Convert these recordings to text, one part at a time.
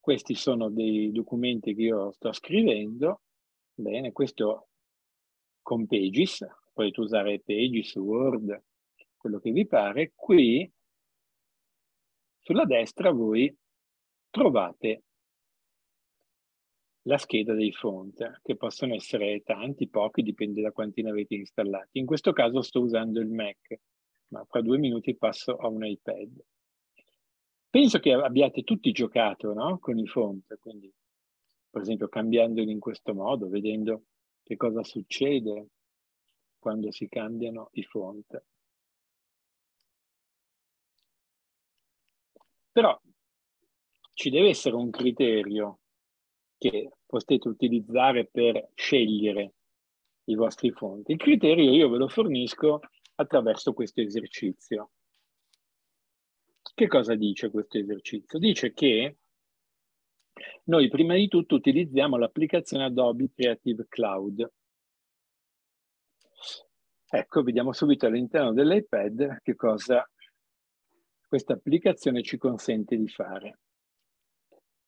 questi sono dei documenti che io sto scrivendo, bene, questo con Pages, potete usare Pages, Word, quello che vi pare, qui sulla destra voi trovate la scheda dei font, che possono essere tanti, pochi, dipende da quanti ne avete installati. In questo caso sto usando il Mac, ma fra due minuti passo a un iPad. Penso che abbiate tutti giocato no? con i font, quindi per esempio cambiandoli in questo modo, vedendo che cosa succede quando si cambiano i font. Però ci deve essere un criterio che potete utilizzare per scegliere i vostri font. Il criterio io ve lo fornisco attraverso questo esercizio. Che cosa dice questo esercizio? Dice che noi prima di tutto utilizziamo l'applicazione Adobe Creative Cloud. Ecco, vediamo subito all'interno dell'iPad che cosa questa applicazione ci consente di fare.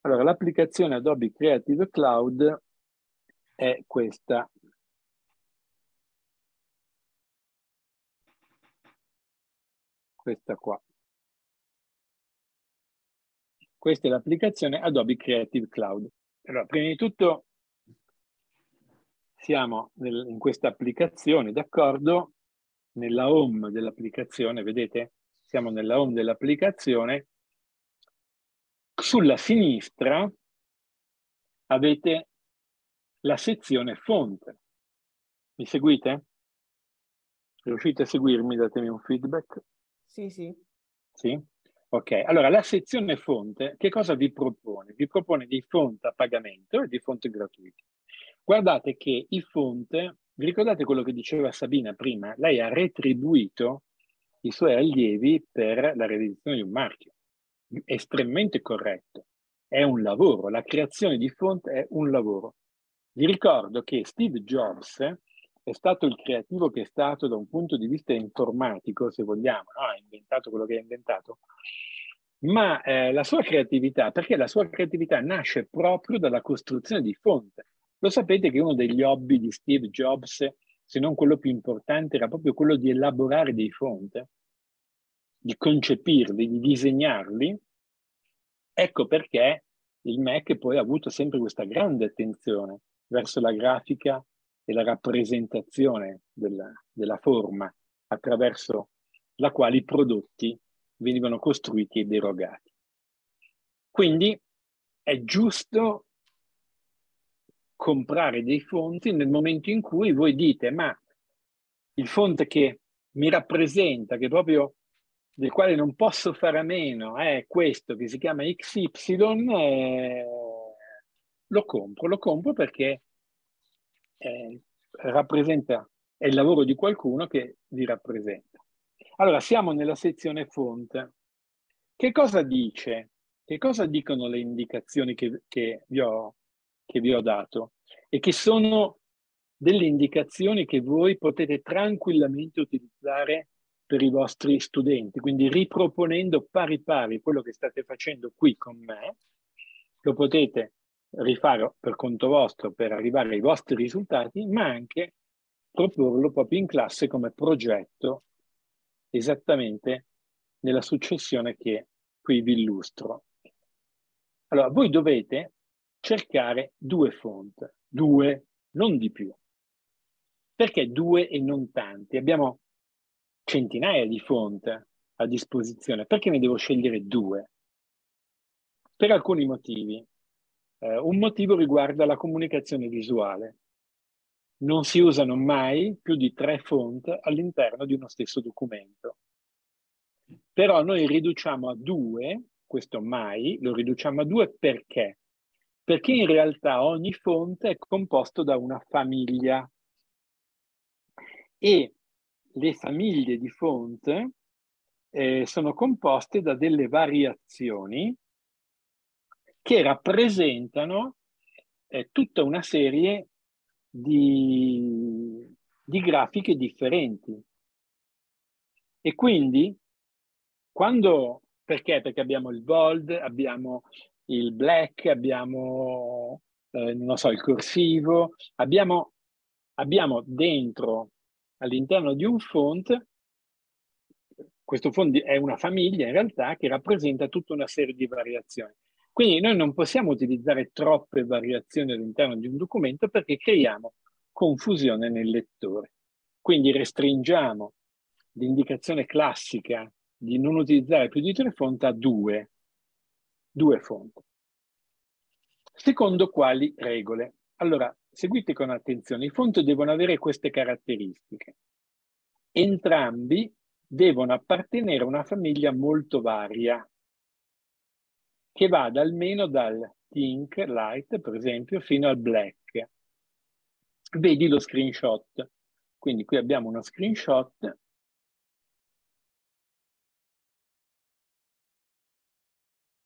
Allora, l'applicazione Adobe Creative Cloud è questa. Questa qua. Questa è l'applicazione Adobe Creative Cloud. Allora, prima di tutto siamo nel, in questa applicazione, d'accordo? Nella home dell'applicazione, vedete? Siamo nella home dell'applicazione. Sulla sinistra avete la sezione font. Mi seguite? Riuscite a seguirmi? Datemi un feedback. Sì, sì. Sì? Ok, allora la sezione fonte che cosa vi propone? Vi propone dei font a pagamento e dei font gratuiti. Guardate che i font, vi ricordate quello che diceva Sabina prima? Lei ha retribuito i suoi allievi per la realizzazione di un marchio. Estremamente corretto. È un lavoro, la creazione di font è un lavoro. Vi ricordo che Steve Jobs è stato il creativo che è stato da un punto di vista informatico, se vogliamo, no? ha inventato quello che ha inventato, ma eh, la sua creatività, perché la sua creatività nasce proprio dalla costruzione di fonte. Lo sapete che uno degli hobby di Steve Jobs, se non quello più importante, era proprio quello di elaborare dei fonte, di concepirli, di disegnarli. Ecco perché il Mac poi ha avuto sempre questa grande attenzione verso la grafica e la rappresentazione della, della forma attraverso la quale i prodotti venivano costruiti ed erogati. Quindi è giusto comprare dei fonti nel momento in cui voi dite ma il fonte che mi rappresenta, che proprio del quale non posso fare a meno, è questo che si chiama XY, eh, lo compro, lo compro perché eh, rappresenta, è il lavoro di qualcuno che vi rappresenta. Allora, siamo nella sezione font. Che cosa dice? Che cosa dicono le indicazioni che, che, vi ho, che vi ho dato? E che sono delle indicazioni che voi potete tranquillamente utilizzare per i vostri studenti, quindi riproponendo pari pari quello che state facendo qui con me, lo potete rifare per conto vostro per arrivare ai vostri risultati, ma anche proporlo proprio in classe come progetto esattamente nella successione che qui vi illustro. Allora, voi dovete cercare due font, due, non di più. Perché due e non tanti? Abbiamo centinaia di font a disposizione, perché ne devo scegliere due? Per alcuni motivi. Eh, un motivo riguarda la comunicazione visuale. Non si usano mai più di tre font all'interno di uno stesso documento. Però noi riduciamo a due, questo mai, lo riduciamo a due perché? Perché in realtà ogni fonte è composto da una famiglia e le famiglie di font eh, sono composte da delle variazioni che rappresentano eh, tutta una serie di, di grafiche differenti. E quindi, quando, perché? Perché abbiamo il bold, abbiamo il black, abbiamo, eh, non so, il corsivo, abbiamo, abbiamo dentro, all'interno di un font, questo font è una famiglia in realtà che rappresenta tutta una serie di variazioni. Quindi noi non possiamo utilizzare troppe variazioni all'interno di un documento perché creiamo confusione nel lettore. Quindi restringiamo l'indicazione classica di non utilizzare più di tre fonti a due, due fonti. Secondo quali regole? Allora, seguite con attenzione, i fonti devono avere queste caratteristiche. Entrambi devono appartenere a una famiglia molto varia, che vada almeno dal pink, light, per esempio, fino al black. Vedi lo screenshot. Quindi qui abbiamo uno screenshot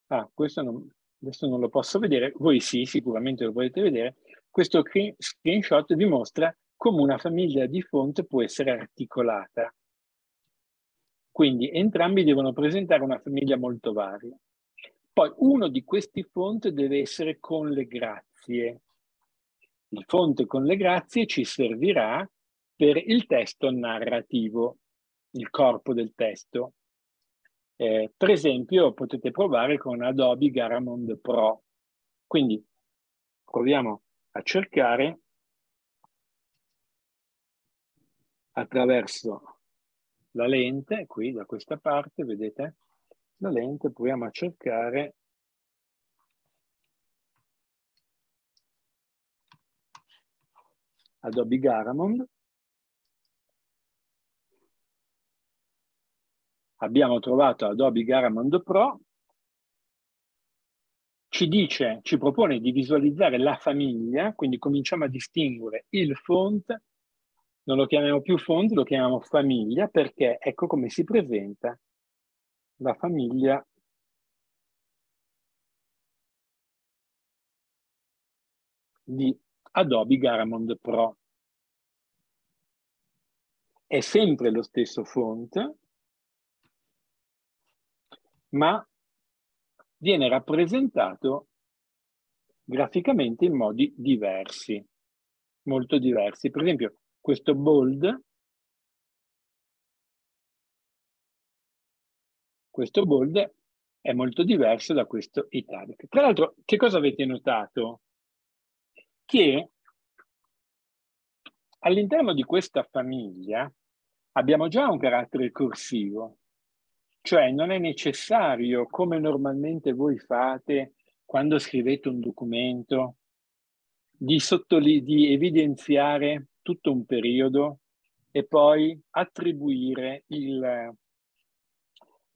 Ah, questo non, adesso non lo posso vedere, voi sì, sicuramente lo potete vedere. Questo screenshot dimostra come una famiglia di font può essere articolata. Quindi entrambi devono presentare una famiglia molto varia. Poi uno di questi font deve essere con le grazie. Il font con le grazie ci servirà per il testo narrativo, il corpo del testo. Eh, per esempio potete provare con Adobe Garamond Pro. Quindi proviamo a cercare attraverso la lente, qui da questa parte, vedete? La lente, proviamo a cercare. Adobe Garamond. abbiamo trovato Adobe Garamond Pro, ci dice, ci propone di visualizzare la famiglia, quindi cominciamo a distinguere il font, non lo chiamiamo più font, lo chiamiamo famiglia, perché ecco come si presenta la famiglia di Adobe Garamond Pro. È sempre lo stesso font, ma viene rappresentato graficamente in modi diversi, molto diversi. Per esempio, questo bold, questo bold è molto diverso da questo italic. Tra l'altro, che cosa avete notato? Che all'interno di questa famiglia abbiamo già un carattere corsivo, cioè non è necessario, come normalmente voi fate quando scrivete un documento, di, di evidenziare tutto un periodo e poi attribuire il,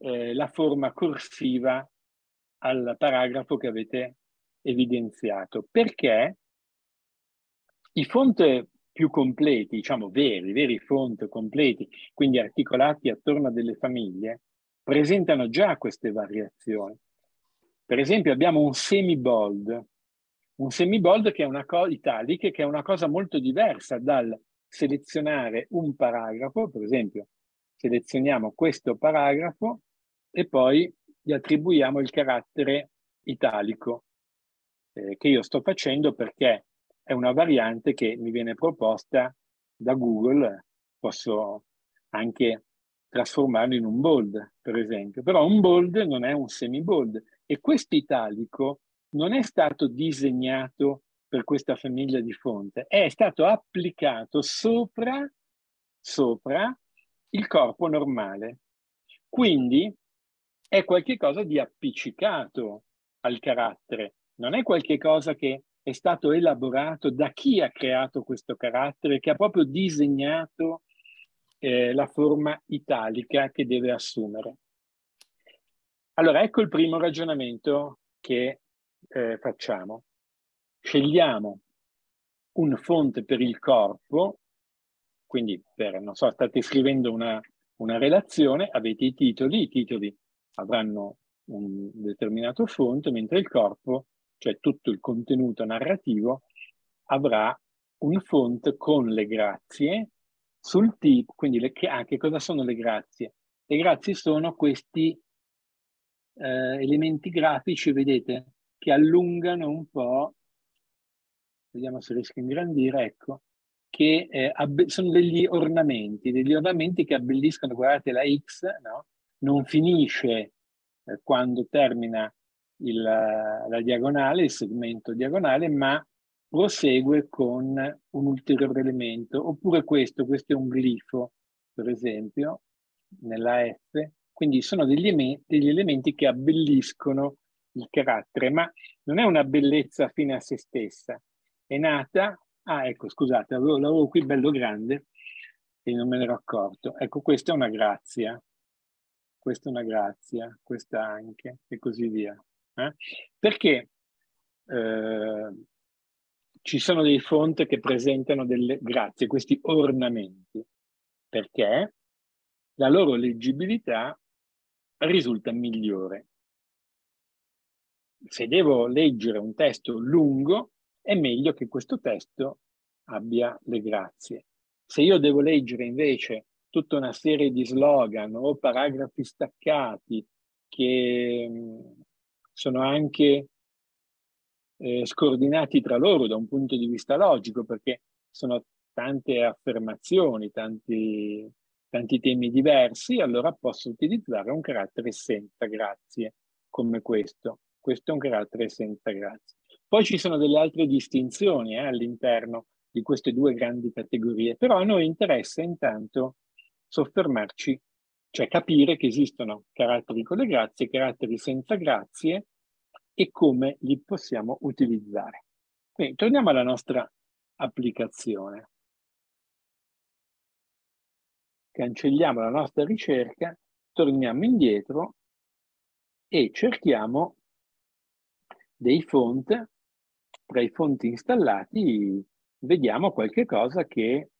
eh, la forma corsiva al paragrafo che avete evidenziato. Perché i font più completi, diciamo veri, veri font completi, quindi articolati attorno a delle famiglie, presentano già queste variazioni. Per esempio abbiamo un semi-bold, un semi-bold che è una cosa italic, che è una cosa molto diversa dal selezionare un paragrafo, per esempio selezioniamo questo paragrafo e poi gli attribuiamo il carattere italico eh, che io sto facendo perché è una variante che mi viene proposta da Google, posso anche trasformarlo in un bold, per esempio. Però un bold non è un semi-bold e questo italico non è stato disegnato per questa famiglia di fonte, è stato applicato sopra, sopra il corpo normale. Quindi è qualcosa di appiccicato al carattere, non è qualcosa che è stato elaborato da chi ha creato questo carattere, che ha proprio disegnato eh, la forma italica che deve assumere. Allora, ecco il primo ragionamento che eh, facciamo. Scegliamo un fonte per il corpo, quindi per, non so, state scrivendo una, una relazione, avete i titoli, i titoli avranno un determinato font, mentre il corpo, cioè tutto il contenuto narrativo, avrà un font con le grazie sul tip, quindi le, ah, che cosa sono le grazie? Le grazie sono questi eh, elementi grafici, vedete, che allungano un po', vediamo se riesco a ingrandire, ecco, che eh, sono degli ornamenti, degli ornamenti che abbelliscono, guardate la X, no? Non finisce eh, quando termina il, la diagonale, il segmento diagonale, ma prosegue con un ulteriore elemento, oppure questo, questo è un glifo, per esempio, nella F, quindi sono degli, degli elementi che abbelliscono il carattere, ma non è una bellezza fine a se stessa, è nata, ah ecco scusate, l'avevo qui bello grande e non me ne ero accorto, ecco questa è una grazia, questa è una grazia, questa anche, e così via. Eh? Perché eh, ci sono dei font che presentano delle grazie, questi ornamenti, perché la loro leggibilità risulta migliore. Se devo leggere un testo lungo, è meglio che questo testo abbia le grazie. Se io devo leggere invece tutta una serie di slogan o paragrafi staccati che mm, sono anche eh, scordinati tra loro da un punto di vista logico, perché sono tante affermazioni, tanti, tanti temi diversi, allora posso utilizzare un carattere senza grazie, come questo. Questo è un carattere senza grazie. Poi ci sono delle altre distinzioni eh, all'interno di queste due grandi categorie, però a noi interessa intanto soffermarci, cioè capire che esistono caratteri con le grazie, caratteri senza grazie e come li possiamo utilizzare. Quindi torniamo alla nostra applicazione. Cancelliamo la nostra ricerca, torniamo indietro e cerchiamo dei font, tra i fonti installati vediamo qualche cosa che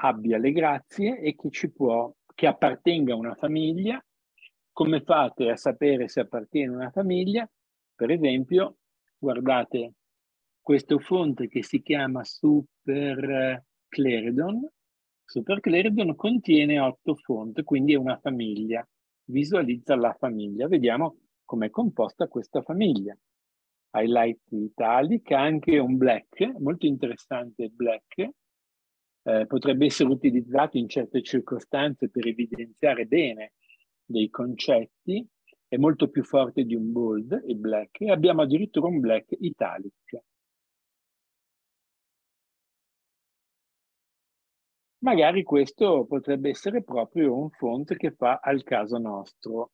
abbia le grazie e che ci può, che appartenga a una famiglia. Come fate a sapere se appartiene a una famiglia? Per esempio, guardate questo fonte che si chiama Super Clarendon. Super Clarendon contiene otto font, quindi è una famiglia. Visualizza la famiglia. Vediamo com'è composta questa famiglia. Highlight italic, anche un black, molto interessante black, eh, potrebbe essere utilizzato in certe circostanze per evidenziare bene dei concetti, è molto più forte di un bold e black, e abbiamo addirittura un black italic. Magari questo potrebbe essere proprio un font che fa al caso nostro.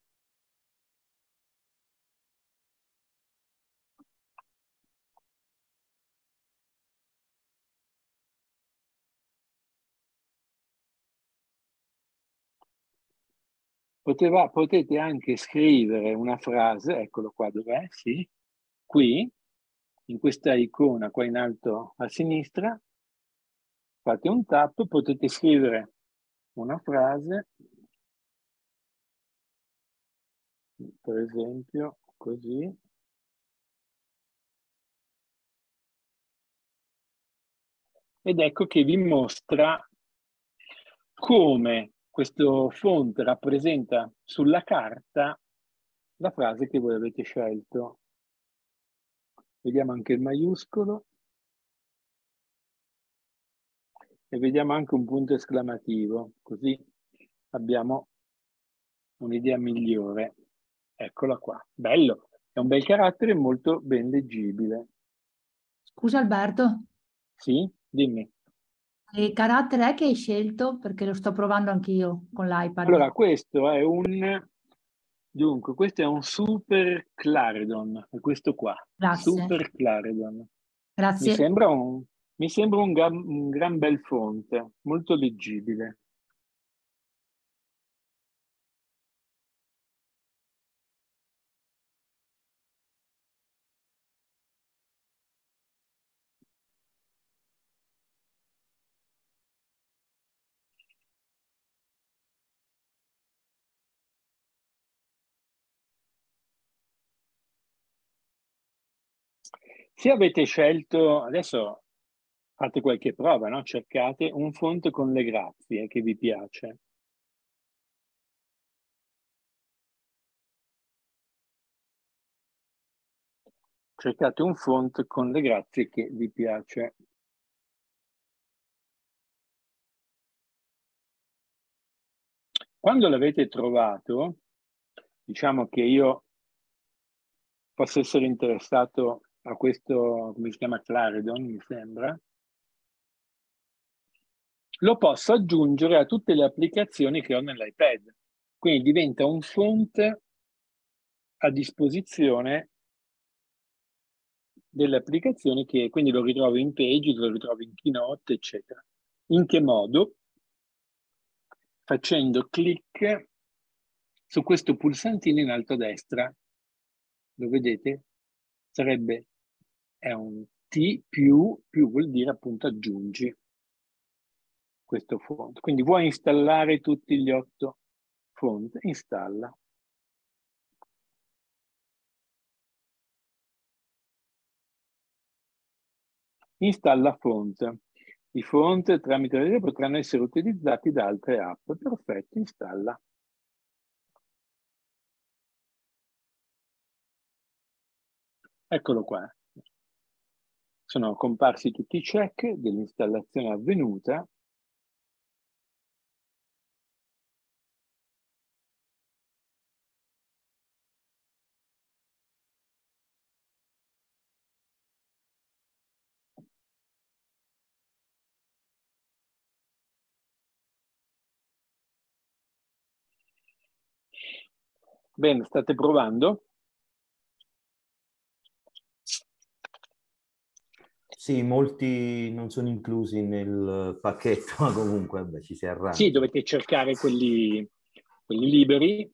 Poteva, potete anche scrivere una frase, eccolo qua dov'è, sì, qui, in questa icona qua in alto a sinistra, fate un tap, potete scrivere una frase, per esempio così, ed ecco che vi mostra come questo font rappresenta sulla carta la frase che voi avete scelto. Vediamo anche il maiuscolo e vediamo anche un punto esclamativo, così abbiamo un'idea migliore. Eccola qua, bello, è un bel carattere molto ben leggibile. Scusa Alberto. Sì, dimmi. Che carattere è che hai scelto? Perché lo sto provando anch'io con l'iPad. Allora, questo è un... Dunque, questo è un Super Claredon, è questo qua. Grazie. Super Claredon. Grazie. Mi sembra un, mi sembra un, gran, un gran bel fonte, molto leggibile. Se avete scelto, adesso fate qualche prova, no? cercate un font con le grazie che vi piace. cercate un font con le grazie che vi piace. Quando l'avete trovato, diciamo che io posso essere interessato a questo, come si chiama, Claridon, mi sembra, lo posso aggiungere a tutte le applicazioni che ho nell'iPad. Quindi diventa un font a disposizione delle applicazioni che quindi lo ritrovo in Page, lo ritrovo in Keynote, eccetera. In che modo? Facendo clic su questo pulsantino in alto a destra. Lo vedete? Sarebbe, è un T più, più vuol dire appunto aggiungi questo font. Quindi vuoi installare tutti gli otto font? Installa. Installa font. I font tramite la rete potranno essere utilizzati da altre app. Perfetto, installa. Eccolo qua. Sono comparsi tutti i check dell'installazione avvenuta Bene, state provando? Sì, molti non sono inclusi nel pacchetto, ma comunque vabbè, ci si arrangia. Sì, dovete cercare quelli, quelli liberi.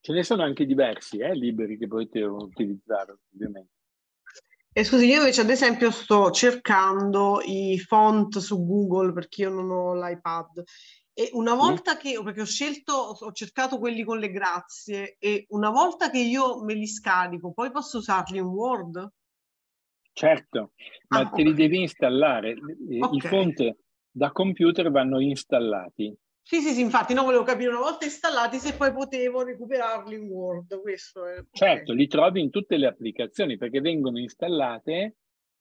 Ce ne sono anche diversi, eh, liberi che potete utilizzare, ovviamente. E scusi, io invece ad esempio sto cercando i font su Google perché io non ho l'iPad e una volta che, perché ho scelto, ho cercato quelli con le grazie e una volta che io me li scarico, poi posso usarli in Word? Certo, ma ah, te li devi installare. Okay. I font da computer vanno installati. Sì, sì, sì, infatti, no, volevo capire una volta installati se poi potevo recuperarli in Word. Questo è... Certo, li trovi in tutte le applicazioni perché vengono installate,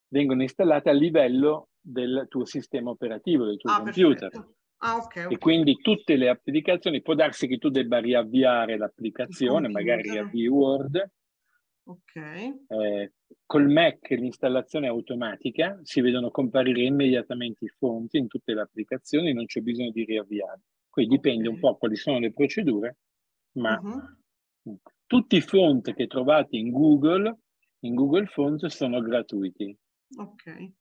vengono installate a livello del tuo sistema operativo, del tuo ah, computer. Ah, okay, okay. E quindi tutte le applicazioni, può darsi che tu debba riavviare l'applicazione, magari riavvii Word. Ok. Eh, col Mac l'installazione è automatica, si vedono comparire immediatamente i fonti in tutte le applicazioni, non c'è bisogno di riavviare. Quindi dipende un po' quali sono le procedure, ma uh-huh. tutti i font che trovate in Google, in Google Font, sono gratuiti. Ok.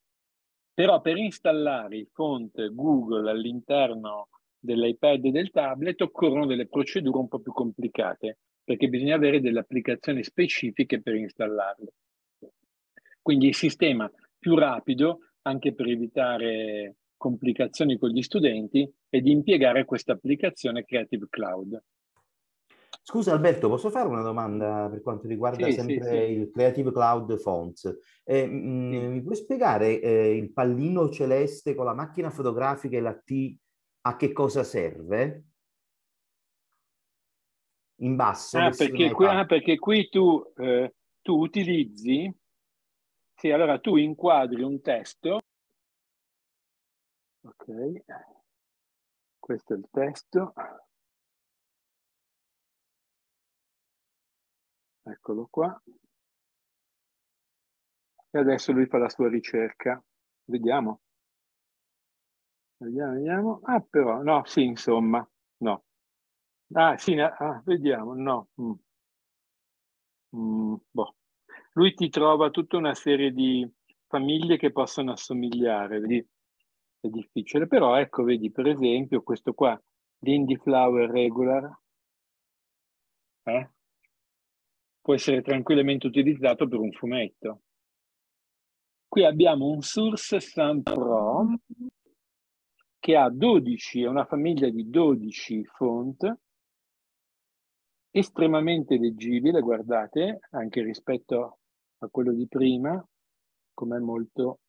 Però per installare i font Google all'interno dell'iPad e del tablet occorrono delle procedure un po' più complicate, perché bisogna avere delle applicazioni specifiche per installarle. Quindi il sistema più rapido, anche per evitare complicazioni con gli studenti è di impiegare questa applicazione Creative Cloud. Scusa Alberto, posso fare una domanda per quanto riguarda sì, sempre sì, il Creative Cloud Fonts? Eh, mh, mm, mi puoi spiegare eh, il pallino celeste con la macchina fotografica e la T a che cosa serve? In basso? Ah, perché qui, ah, perché qui, tu, eh, tu utilizzi, sì, allora tu inquadri un testo Ok, questo è il testo. Eccolo qua. E adesso lui fa la sua ricerca. Vediamo. Vediamo, vediamo. Ah, però, no, sì, insomma, no. Ah, sì, ah, vediamo, no. Mm. Mm, boh. Lui ti trova tutta una serie di famiglie che possono assomigliare, vedi? è difficile, però ecco, vedi, per esempio, questo qua, l'Indie Flower Regular, eh? Può essere tranquillamente utilizzato per un fumetto. Qui abbiamo un Source Sun Pro che ha 12, è una famiglia di 12 font, estremamente leggibile, guardate, anche rispetto a quello di prima, come molto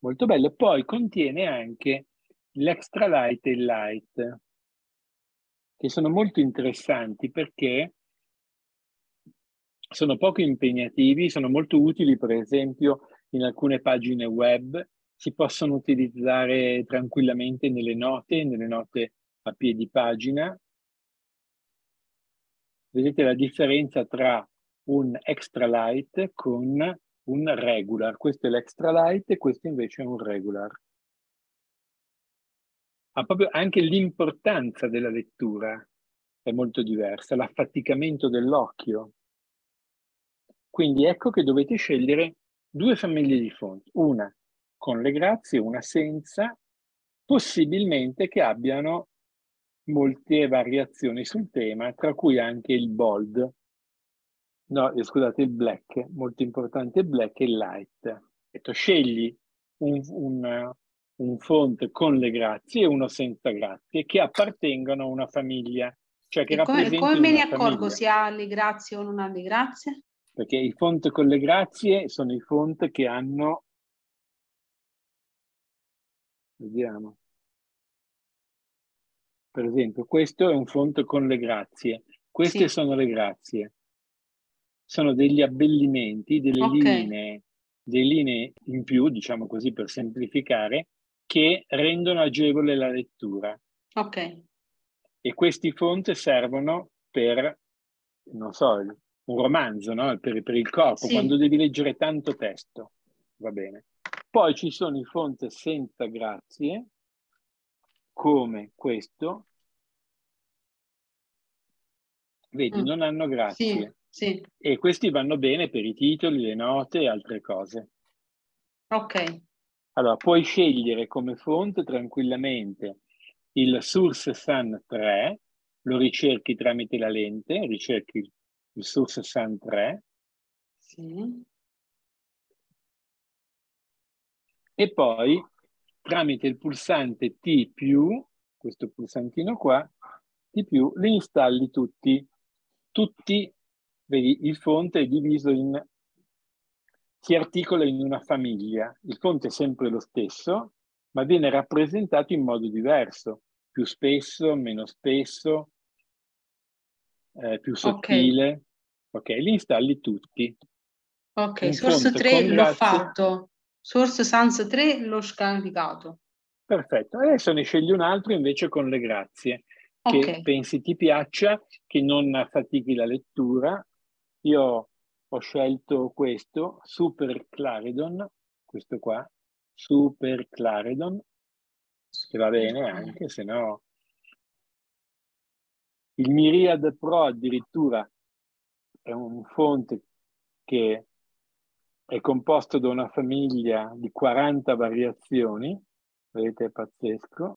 molto bello. Poi contiene anche l'extra light e il light. che sono molto interessanti perché sono poco impegnativi, sono molto utili per esempio in alcune pagine web, si possono utilizzare tranquillamente nelle note, nelle note a piedi pagina. Vedete la differenza tra un extra light con un regular. Questo è l'extra light e questo invece è un regular. Ha proprio anche l'importanza della lettura è molto diversa, l'affaticamento dell'occhio. Quindi ecco che dovete scegliere due famiglie di fonti, una con le grazie, una senza, possibilmente che abbiano molte variazioni sul tema, tra cui anche il bold, no, eh, scusate, il black, molto importante il black e il light. Detto, scegli un, un, un font con le grazie e uno senza grazie che appartengono a una famiglia. Cioè che e come, come me ne accorgo famiglia. se ha le grazie o non ha le grazie? Perché i font con le grazie sono i font che hanno... Vediamo. Per esempio, questo è un font con le grazie. Queste sì. sono le grazie. Sono degli abbellimenti, delle okay. linee, delle linee in più, diciamo così per semplificare, che rendono agevole la lettura. Ok. E questi font servono per, non so, un romanzo, no? per, per, il corpo, sì. quando devi leggere tanto testo. Va bene. Poi ci sono i font senza grazie, come questo. Vedi, mm. non hanno grazie. Sì, sì. E questi vanno bene per i titoli, le note e altre cose. Ok. Allora, puoi scegliere come font tranquillamente il Source Sun 3, lo ricerchi tramite la lente, ricerchi il Source Sun 3. Sì. E poi tramite il pulsante T questo pulsantino qua, T li installi tutti. Tutti, vedi, il font è diviso in si articola in una famiglia. Il fonte è sempre lo stesso, ma viene rappresentato in modo diverso, più spesso, meno spesso, eh, più sottile. Ok, li installi tutti. Ok, Un Source 3 l'ho grazie... fatto. Source Sans 3 l'ho scaricato. Perfetto, adesso ne scegli un altro invece con le grazie, che okay. pensi ti piaccia, che non affatichi la lettura. Io ho scelto questo, Super Claridon, questo qua, Super Claridon, che va bene anche, se no... Il Myriad Pro addirittura è un fonte che è composto da una famiglia di 40 variazioni, vedete è pazzesco,